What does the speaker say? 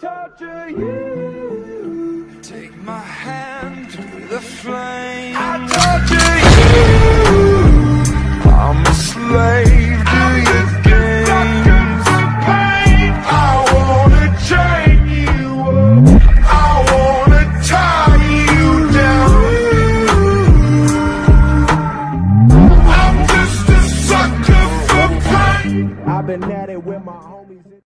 torture you. Take my hand through the flame. I torture you. I'm a slave to your games. I wanna chain you up. I wanna tie you down. I'm just a sucker for pain. I've been at it with my homies.